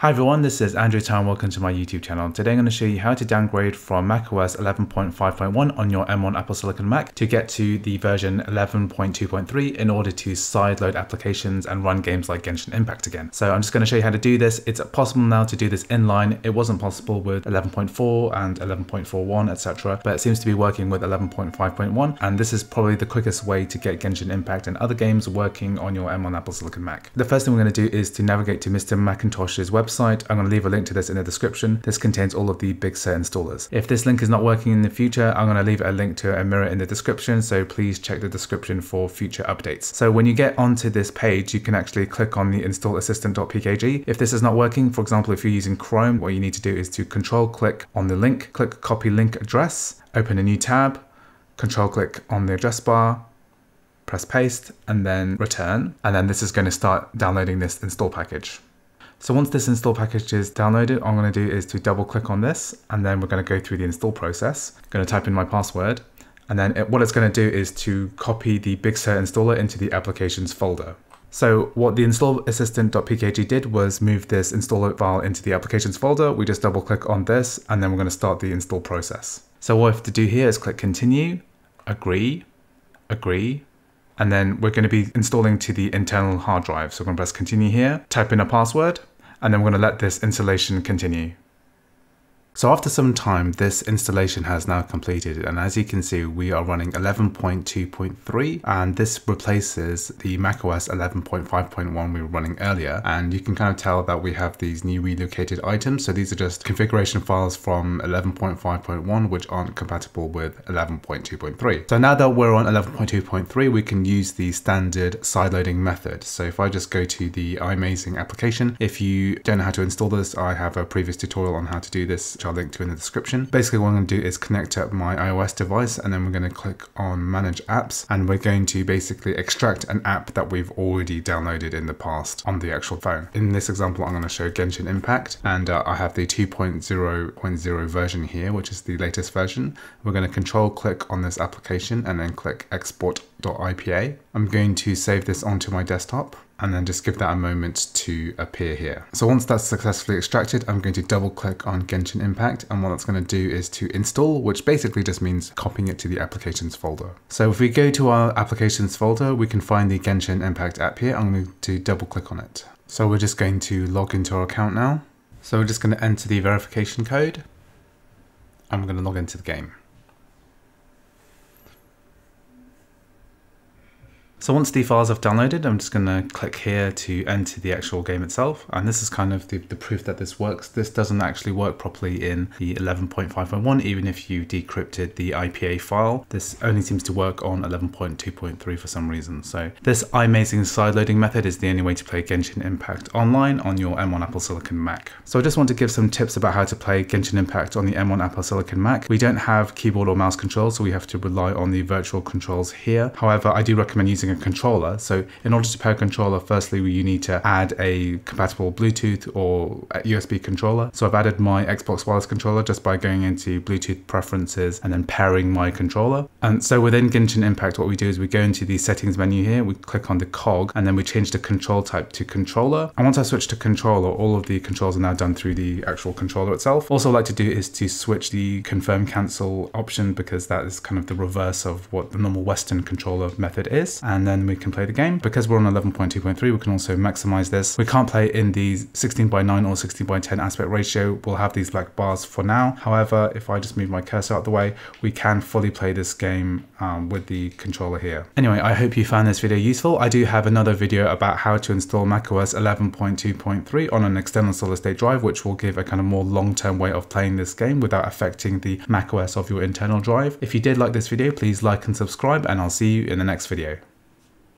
Hi everyone, this is Andrew Tsai. Welcome to my YouTube channel. Today I'm going to show you how to downgrade from macOS 11.5.1 on your M1 Apple Silicon Mac to get to the version 11.2.3 in order to sideload applications and run games like Genshin Impact again. So I'm just going to show you how to do this. It's possible now to do this inline. It wasn't possible with 11.4 and 11.41 etc. but it seems to be working with 11.5.1 and this is probably the quickest way to get Genshin Impact and other games working on your M1 Apple Silicon Mac. The first thing we're going to do is to navigate to Mr. Macintosh's website website. I'm going to leave a link to this in the description. This contains all of the Big Sur installers. If this link is not working in the future, I'm going to leave a link to a mirror in the description. So please check the description for future updates. So when you get onto this page, you can actually click on the install assistant.pkg. If this is not working, for example, if you're using Chrome, what you need to do is to control click on the link, click copy link address, open a new tab, control click on the address bar, press paste and then return. And then this is going to start downloading this install package. So once this install package is downloaded, all I'm going to do is to double click on this and then we're going to go through the install process. I'm going to type in my password and then it, what it's going to do is to copy the Big Sur installer into the applications folder. So what the install assistant.pkg did was move this installer file into the applications folder. We just double click on this and then we're going to start the install process. So what we have to do here is click continue, agree, agree, and then we're going to be installing to the internal hard drive. So I'm going to press continue here, type in a password, and then we're going to let this installation continue. So after some time, this installation has now completed. And as you can see, we are running 11.2.3 and this replaces the macOS 11.5.1 we were running earlier. And you can kind of tell that we have these new relocated items. So these are just configuration files from 11.5.1, which aren't compatible with 11.2.3. So now that we're on 11.2.3, we can use the standard sideloading method. So if I just go to the iMazing application, if you don't know how to install this, I have a previous tutorial on how to do this, I'll link to in the description. Basically what I'm going to do is connect up my iOS device and then we're going to click on manage apps and we're going to basically extract an app that we've already downloaded in the past on the actual phone. In this example I'm going to show Genshin Impact and uh, I have the 2.0.0 version here which is the latest version. We're going to control click on this application and then click export.ipa. I'm going to save this onto my desktop and then just give that a moment to appear here. So once that's successfully extracted, I'm going to double click on Genshin Impact and what that's going to do is to install, which basically just means copying it to the applications folder. So if we go to our applications folder, we can find the Genshin Impact app here. I'm going to double click on it. So we're just going to log into our account now. So we're just going to enter the verification code. I'm going to log into the game. So once the files have downloaded, I'm just going to click here to enter the actual game itself. And this is kind of the, the proof that this works. This doesn't actually work properly in the 11.5.1, even if you decrypted the IPA file. This only seems to work on 11.2.3 for some reason. So this iMazing sideloading method is the only way to play Genshin Impact online on your M1 Apple Silicon Mac. So I just want to give some tips about how to play Genshin Impact on the M1 Apple Silicon Mac. We don't have keyboard or mouse controls, so we have to rely on the virtual controls here. However, I do recommend using a controller. So in order to pair a controller, firstly, you need to add a compatible Bluetooth or USB controller. So I've added my Xbox wireless controller just by going into Bluetooth preferences and then pairing my controller. And so within Genshin Impact, what we do is we go into the settings menu here, we click on the cog, and then we change the control type to controller. And once I switch to controller, all of the controls are now done through the actual controller itself. Also like to do is to switch the confirm cancel option because that is kind of the reverse of what the normal Western controller method is. And then we can play the game. Because we're on 11.2.3, we can also maximize this. We can't play in the 16 by 9 or 16 by 10 aspect ratio. We'll have these black bars for now. However, if I just move my cursor out of the way, we can fully play this game um, with the controller here. Anyway, I hope you found this video useful. I do have another video about how to install macOS 11.2.3 on an external solid state drive, which will give a kind of more long-term way of playing this game without affecting the macOS of your internal drive. If you did like this video, please like and subscribe, and I'll see you in the next video.